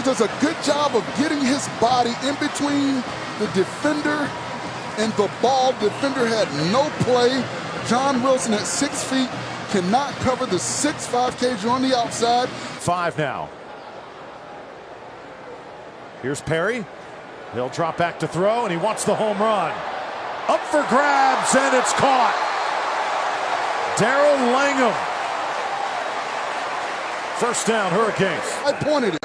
does a good job of getting his body in between the defender and the ball. Defender had no play. John Wilson at six feet cannot cover the six-five KJ on the outside. Five now. Here's Perry. He'll drop back to throw, and he wants the home run. Up for grabs, and it's caught. Darrell Langham. First down, Hurricanes. I pointed it.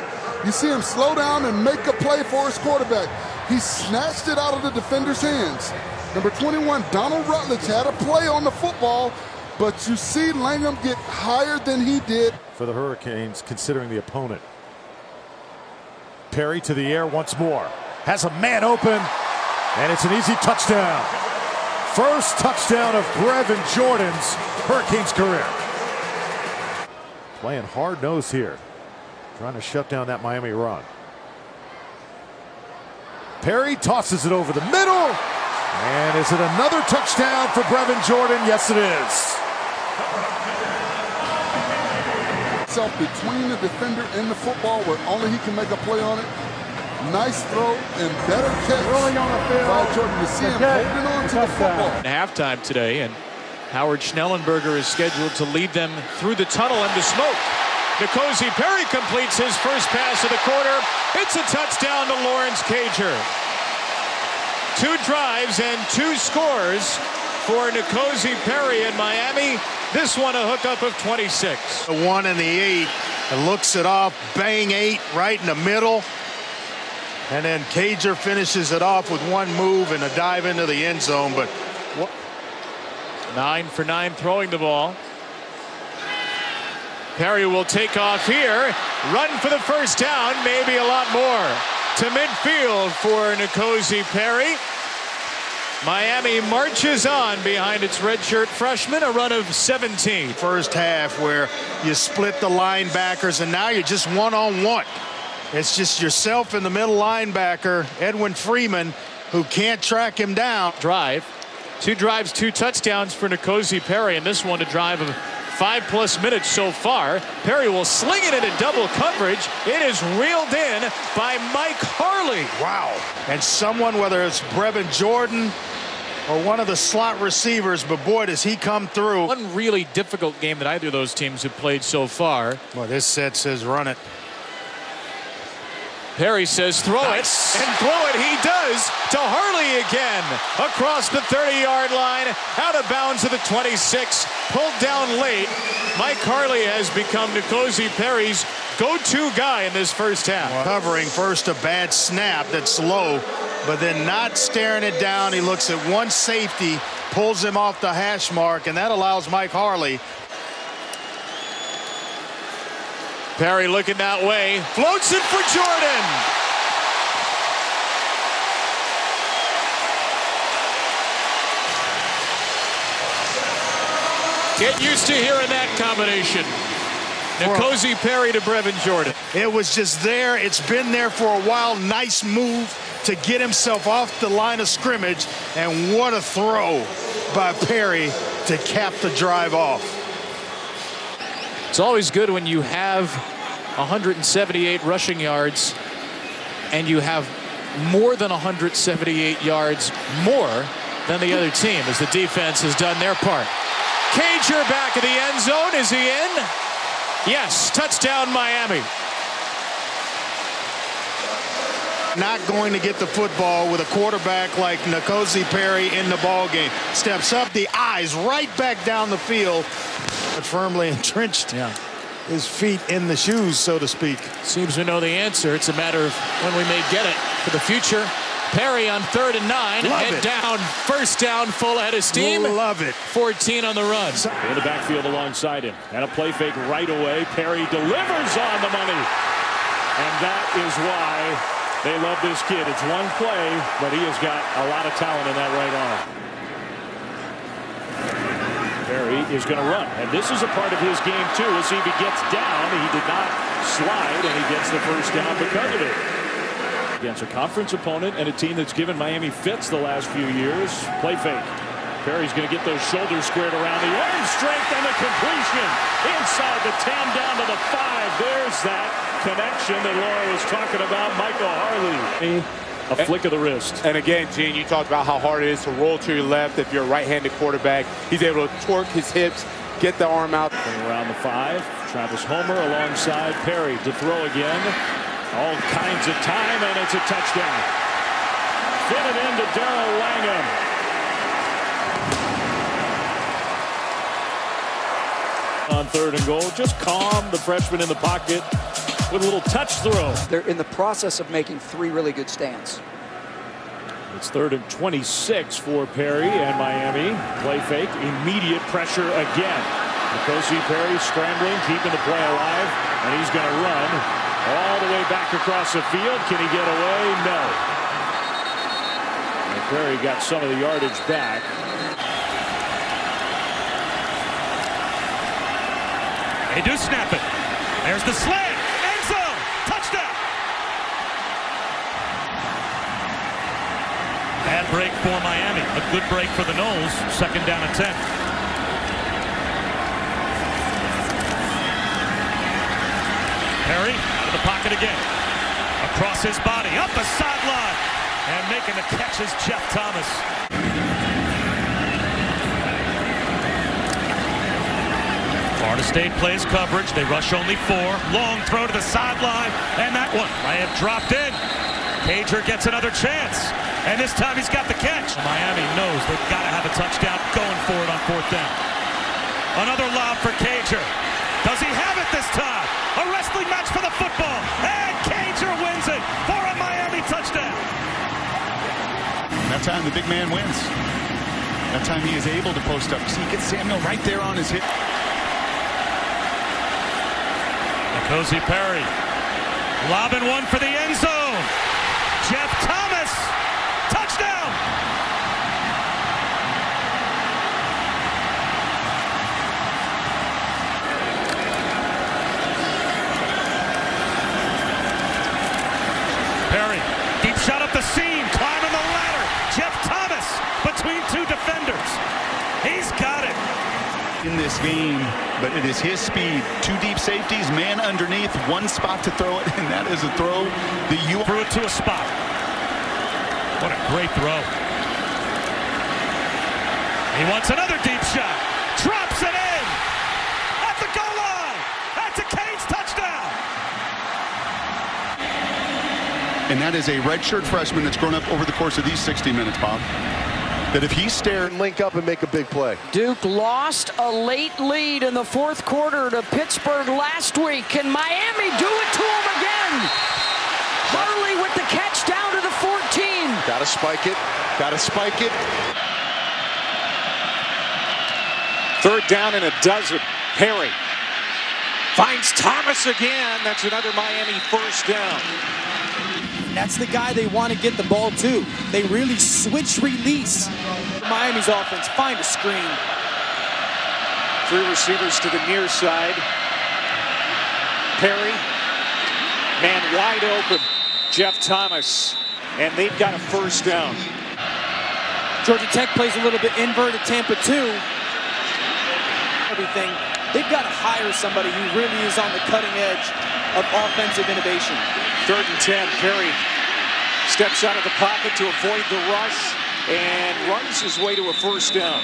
You see him slow down and make a play for his quarterback. He snatched it out of the defender's hands. Number 21, Donald Rutledge had a play on the football, but you see Langham get higher than he did. For the Hurricanes, considering the opponent. Perry to the air once more. Has a man open, and it's an easy touchdown. First touchdown of Brevin Jordan's Hurricanes career. Playing hard nose here. Trying to shut down that Miami run. Perry tosses it over the middle. And is it another touchdown for Brevin Jordan? Yes, it is. Self between the defender and the football where only he can make a play on it. Nice throw and better catch Rolling on the field. by Jordan. You see him holding on to the football. halftime today, and Howard Schnellenberger is scheduled to lead them through the tunnel and the smoke. N'Kosi Perry completes his first pass of the quarter. It's a touchdown to Lawrence Cager. Two drives and two scores for N'Kosi Perry in Miami. This one a hookup of 26. The one and the eight and looks it off. Bang eight right in the middle. And then Cager finishes it off with one move and a dive into the end zone. But what? Nine for nine throwing the ball. Perry will take off here. Run for the first down, maybe a lot more. To midfield for N'Kosi Perry. Miami marches on behind its redshirt freshman, a run of 17. First half where you split the linebackers and now you're just one on one. It's just yourself and the middle linebacker, Edwin Freeman, who can't track him down. Drive. Two drives, two touchdowns for N'Kosi Perry, and this one a drive of five plus minutes so far. Perry will sling it into double coverage. It is reeled in by Mike Harley. Wow. And someone, whether it's Brevin Jordan or one of the slot receivers, but boy, does he come through. One really difficult game that either of those teams have played so far. Well, this set says run it. Perry says throw Nice. it, and throw it he does to Harley again. Across the 30-yard line, out of bounds to the 26, pulled down late. Mike Harley has become N'Kosi Perry's go-to guy in this first half. Covering first a bad snap that's low, but then not staring it down. He looks at one safety, pulls him off the hash mark, and that allows Mike Harley. Perry looking that way, floats it for Jordan. Get used to hearing that combination. N'Kosi Perry to Brevin Jordan. It was just there. It's been there for a while. Nice move to get himself off the line of scrimmage. And what a throw by Perry to cap the drive off. It's always good when you have 178 rushing yards and you have more than 178 yards more than the other team as the defense has done their part. Cager back in the end zone. Is he in? Yes. Touchdown Miami. Not going to get the football with a quarterback like N'Kosi Perry in the ball game. Steps up, the eyes right back down the field, but firmly entrenched. Yeah. His feet in the shoes, so to speak. Seems we know the answer. It's a matter of when we may get it for the future. Perry on third and nine. Love Head it. down. First down. Full ahead of steam. Love it. 14 on the run. In the backfield alongside him. And a play fake right away. Perry delivers on the money. And that is why they love this kid. It's one play, but he has got a lot of talent in that right arm. Perry is going to run. And this is a part of his game, too. As he gets down, he did not slide, and he gets the first down because of it. Against a conference opponent and a team that's given Miami fits the last few years. Play fake. Perry's going to get those shoulders squared around the arm strength and the completion. Inside the 10 down to the 5. There's that connection that Laura was talking about. Michael Harley. A flick of the wrist. And again, Gene, you talked about how hard it is to roll to your left if you're a right-handed quarterback. He's able to torque his hips, get the arm out. Around the five. Travis Homer alongside Perry to throw again. All kinds of time, and it's a touchdown. Fitted into Darrell Langham. On third and goal, just calm the freshman in the pocket with a little touch throw. They're in the process of making three really good stands. It's third and 26 for Perry and Miami. Play fake, immediate pressure again. N'Kosi Perry scrambling, keeping the play alive, and he's going to run all the way back across the field. Can he get away? No. And Perry got some of the yardage back. They do snap it. There's the slam. End zone. Touchdown. Bad break for Miami. A good break for the Noles. Second down and 10. Perry out of the pocket again. Across his body. Up the sideline. And making the catch is Jeff Thomas. Florida State plays coverage. They rush only four. Long throw to the sideline. And that one may have dropped in. Cager gets another chance. And this time he's got the catch. Miami knows they've got to have a touchdown going for it on fourth down. Another lob for Cager. Does he have it this time? A wrestling match for the football. And Cager wins it for a Miami touchdown. That time the big man wins. That time he is able to post up. See, he gets Samuel right there on his hip. N'Kosi Perry. Lobbing one for the end zone. Jeff Thomas. Touchdown. Perry. Deep shot up the seam. Climbing the ladder. Jeff Thomas between two defenders. He's got it. In this game, but it is his speed. Two deep safeties, man underneath, one spot to throw it, and that is a throw that you threw it to a spot. What a great throw. He wants another deep shot. Drops it in. At the goal line. That's a Canes touchdown. And that is a redshirt freshman that's grown up over the course of these 60 minutes, Bob. That if he stared, link up and make a big play. Duke lost a late lead in the fourth quarter to Pittsburgh last week. Can Miami do it to them again? Harley with the catch down to the 14. Got to spike it. Got to spike it. Third down and a dozen. Perry finds Thomas again. That's another Miami first down. That's the guy they want to get the ball to. They really switch release. Miami's offense find a screen. Three receivers to the near side. Perry, man wide open. Jeff Thomas, and they've got a first down. Georgia Tech plays a little bit inverted Tampa 2. Everything. They've got to hire somebody who really is on the cutting edge of offensive innovation. Third and 10, Perry steps out of the pocket to avoid the rush and runs his way to a first down.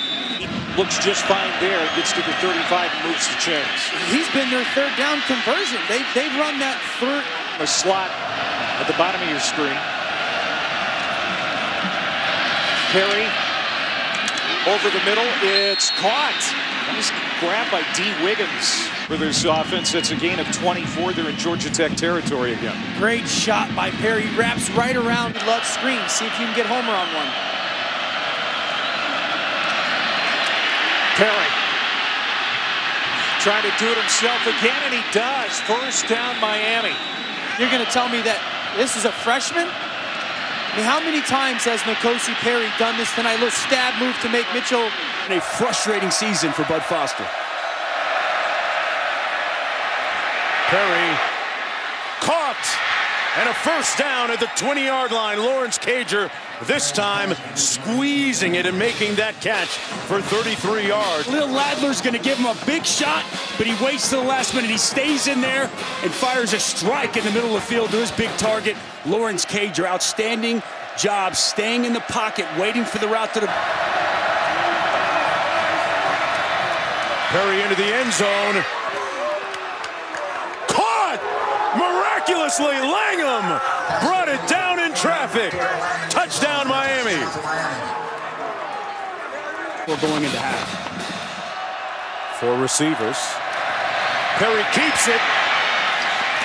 Looks just fine there, gets to the 35 and moves the chains. He's been their third down conversion. They, they've run that third. A slot at the bottom of your screen. Perry over the middle. It's caught. Nice grab by Dee Wiggins for this offense. It's a gain of 24. They're in Georgia Tech territory again. Great shot by Perry. Wraps right around. Love screen. See if you can get Homer on one. Perry trying to do it himself again, and he does. First down, Miami. You're going to tell me that this is a freshman? I mean, how many times has N'Kosi Perry done this tonight? A little stab move to make Mitchell. A frustrating season for Bud Foster. Perry caught And a first down at the 20-yard line. Lawrence Cager this time squeezing it and making that catch for 33 yards. Lil Ladler's going to give him a big shot, but he waits to the last minute. He stays in there and fires a strike in the middle of the field to his big target, Lawrence Cager. Outstanding job staying in the pocket, waiting for the route to the... Perry into the end zone. Caught! Miraculously, Langham brought it down in traffic. Touchdown, Miami. We're going into half. Four receivers. Perry keeps it.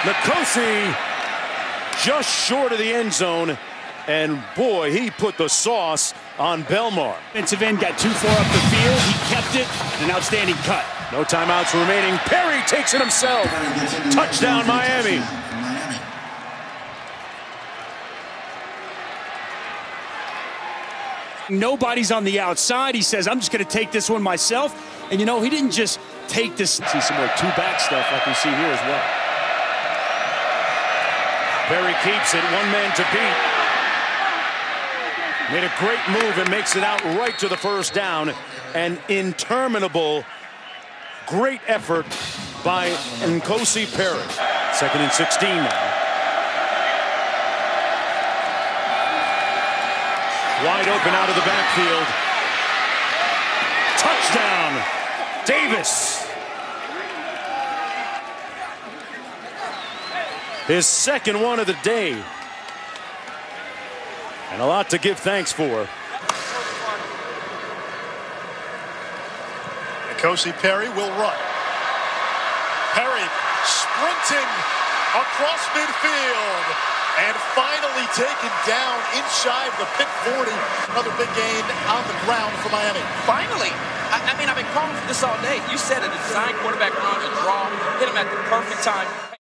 N'Kosi just short of the end zone. And boy, he put the sauce on Belmar. Defensive end got too far up the field. He kept it. An outstanding cut. No timeouts remaining. Perry takes it himself. Touchdown, Miami. Nobody's on the outside. He says, I'm just going to take this one myself. And you know, he didn't just take this. See some more two back stuff like we see here as well. Perry keeps it. One man to beat. Made a great move and makes it out right to the first down. An interminable, great effort by N'Kosi Perry. Second and 16 now. Wide open out of the backfield. Touchdown, Davis. His second one of the day. And a lot to give thanks for. N'Kosi Perry will run. Perry sprinting across midfield and finally taken down inside the pick 40. Another big gain on the ground for Miami. Finally. I, I mean, I've been calling for this all day. You said a design quarterback run, a draw, hit him at the perfect time.